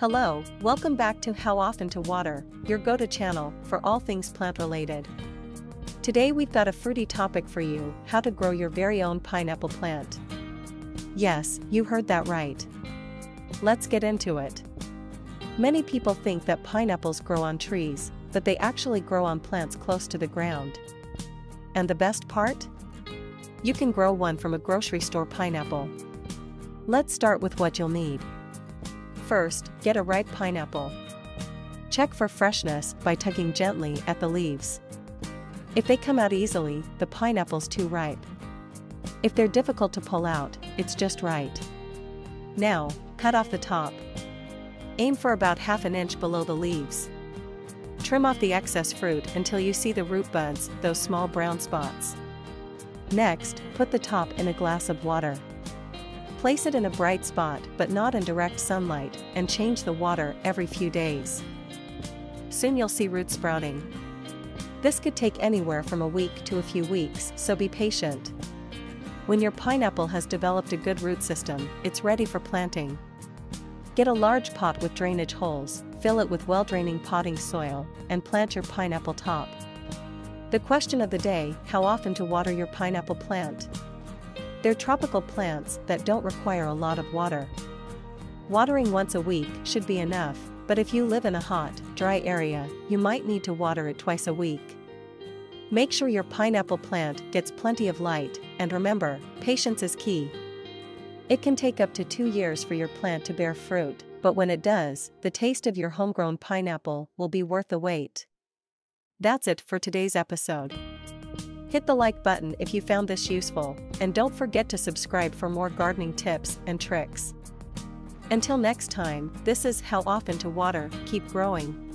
Hello, welcome back to How Often to Water, your go-to channel for all things plant-related. Today we've got a fruity topic for you, how to grow your very own pineapple plant. Yes, you heard that right. Let's get into it. Many people think that pineapples grow on trees, but they actually grow on plants close to the ground. And the best part? You can grow one from a grocery store pineapple. Let's start with what you'll need. First, get a ripe pineapple. Check for freshness by tugging gently at the leaves. If they come out easily, the pineapple's too ripe. If they're difficult to pull out, it's just right. Now, cut off the top. Aim for about half an inch below the leaves. Trim off the excess fruit until you see the root buds, those small brown spots. Next, put the top in a glass of water. Place it in a bright spot but not in direct sunlight and change the water every few days. Soon you'll see roots sprouting. This could take anywhere from a week to a few weeks, so be patient. When your pineapple has developed a good root system, it's ready for planting. Get a large pot with drainage holes, fill it with well-draining potting soil, and plant your pineapple top. The question of the day, how often to water your pineapple plant? They're tropical plants that don't require a lot of water. Watering once a week should be enough, but if you live in a hot, dry area, you might need to water it twice a week. Make sure your pineapple plant gets plenty of light, and remember, patience is key. It can take up to two years for your plant to bear fruit, but when it does, the taste of your homegrown pineapple will be worth the wait. That's it for today's episode. Hit the like button if you found this useful, and don't forget to subscribe for more gardening tips and tricks. Until next time, this is How Often to Water, keep growing.